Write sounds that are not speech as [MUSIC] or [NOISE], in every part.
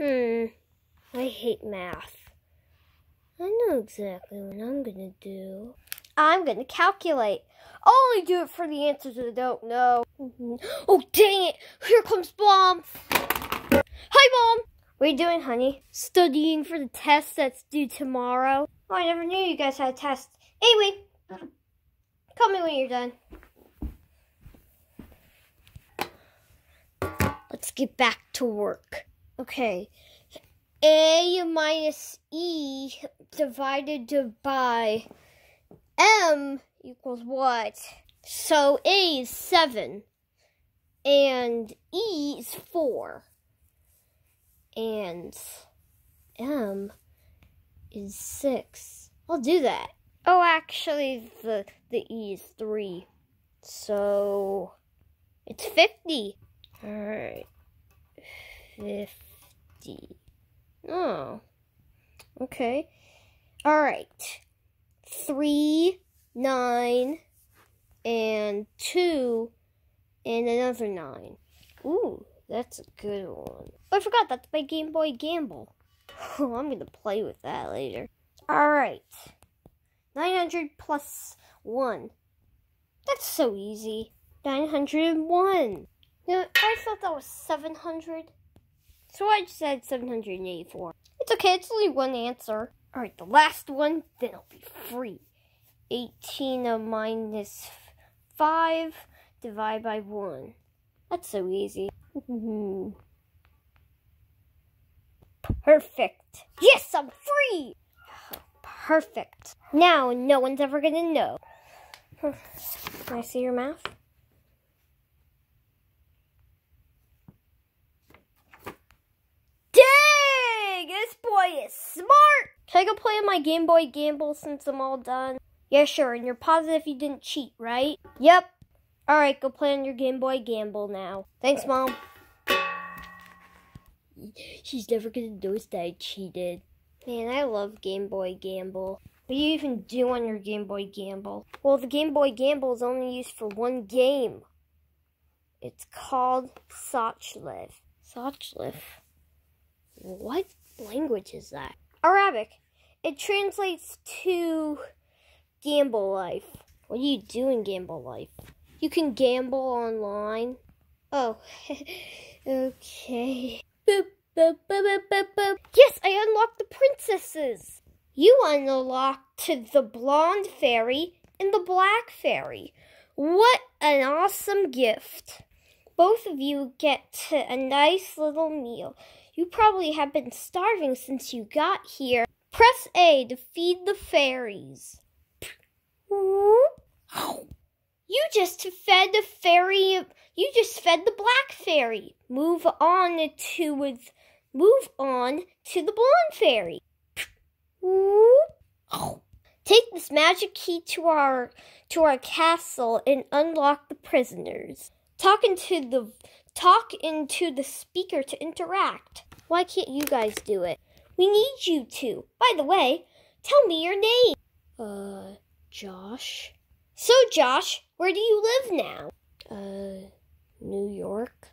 Hmm. I hate math. I know exactly what I'm gonna do. I'm gonna calculate. I'll only do it for the answers I don't know. Oh, dang it! Here comes Mom! Hi, Mom! What are you doing, honey? Studying for the test that's due tomorrow. Oh, I never knew you guys had a test. Anyway, call me when you're done. Let's get back to work. Okay. A minus E divided by M equals what? So A is 7 and E is 4 and M is 6. I'll do that. Oh, actually, the, the E is 3. So it's 50. All right. 50. Oh. Okay. All right. 3, 9, and 2, and another 9. Ooh, that's a good one. Oh, I forgot, that's my Game Boy Gamble. Oh, [LAUGHS] I'm going to play with that later. All right. 900 plus 1. That's so easy. 901. No, I thought that was 700. So I just said 784. It's okay, it's only one answer. Alright, the last one, then it'll be free. 18 minus 5 divided by 1. That's so easy. [LAUGHS] Perfect. Yes, I'm free! [SIGHS] Perfect. Now, no one's ever gonna know. [SIGHS] Can I see your math? Dang! This boy is smart! Can I go play on my Game Boy Gamble since I'm all done? Yeah, sure. And you're positive you didn't cheat, right? Yep. Alright, go play on your Game Boy Gamble now. Thanks, Mom. She's never gonna notice that I cheated. Man, I love Game Boy Gamble. What do you even do on your Game Boy Gamble? Well, the Game Boy Gamble is only used for one game. It's called Sochliv. Sochliv? What language is that? Arabic. It translates to gamble life. What do you do in gamble life? You can gamble online. Oh, [LAUGHS] okay. Boop, boop, boop, boop, boop. Yes, I unlocked the princesses. You unlocked the blonde fairy and the black fairy. What an awesome gift. Both of you get a nice little meal. You probably have been starving since you got here. Press A to feed the fairies. You just fed the fairy. You just fed the black fairy. Move on to with. Move on to the blonde fairy. Take this magic key to our to our castle and unlock the prisoners. Talk into the talk into the speaker to interact. Why can't you guys do it? We need you to. By the way, tell me your name. Uh, Josh. So, Josh, where do you live now? Uh, New York.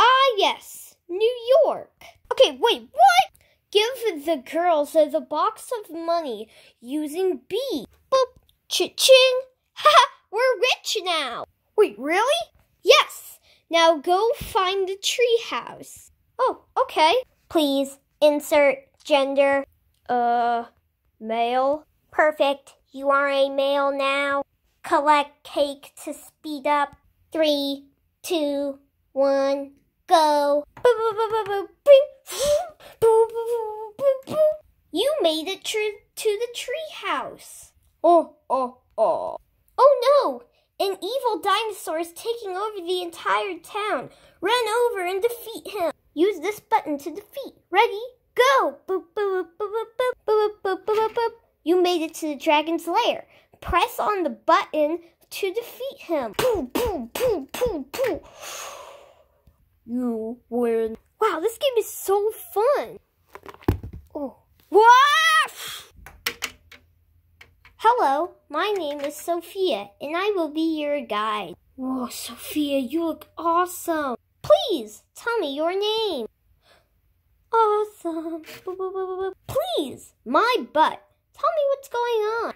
Ah, yes, New York. Okay, wait, what? Give the girls the box of money using B. Boop, cha-ching. [LAUGHS] Ha, we're rich now. Wait, really? Yes. Now go find the tree house. Oh, okay. Please insert gender. Uh, male. Perfect. You are a male now. Collect cake to speed up. Three, two, one, go. You made it to the tree house. Oh, oh, oh. Oh no! An evil dinosaur is taking over the entire town. Run over and defeat him. Use this button to defeat. Ready? Go! You made it to the dragon's lair. Press on the button to defeat him. You win. Wow, this game is so fun. Oh. What? Hello, my name is Sophia, and I will be your guide. Whoa, Sophia, you look awesome. Please tell me your name. Awesome. Please, my butt. Tell me what's going on.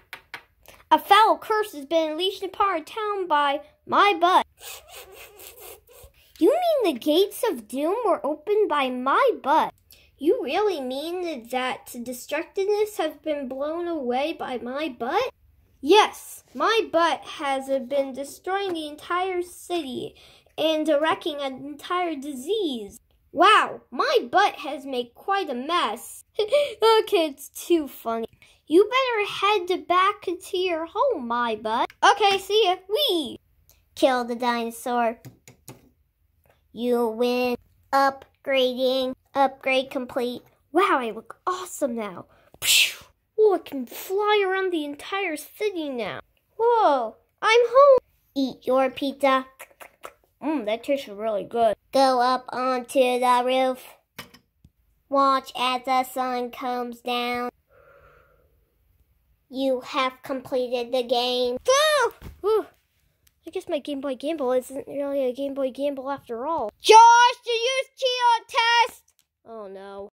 A foul curse has been unleashed upon our town by my butt. You mean the gates of doom were opened by my butt? You really mean that destructiveness has been blown away by my butt? Yes, my butt has been destroying the entire city and wrecking an entire disease. Wow, my butt has made quite a mess. [LAUGHS] okay, it's too funny. You better head back to your home, my butt. Okay, see ya. Wee! Kill the dinosaur. You win. Upgrading. Upgrade complete. Wow, I look awesome now. Oh, I can fly around the entire city now. Whoa, I'm home. Eat your pizza. Mmm, that tastes really good. Go up onto the roof. Watch as the sun comes down. You have completed the game. Oh! I guess my Game Boy Gamble isn't really a Game Boy Gamble after all. Josh, did you cheat on test? Oh no.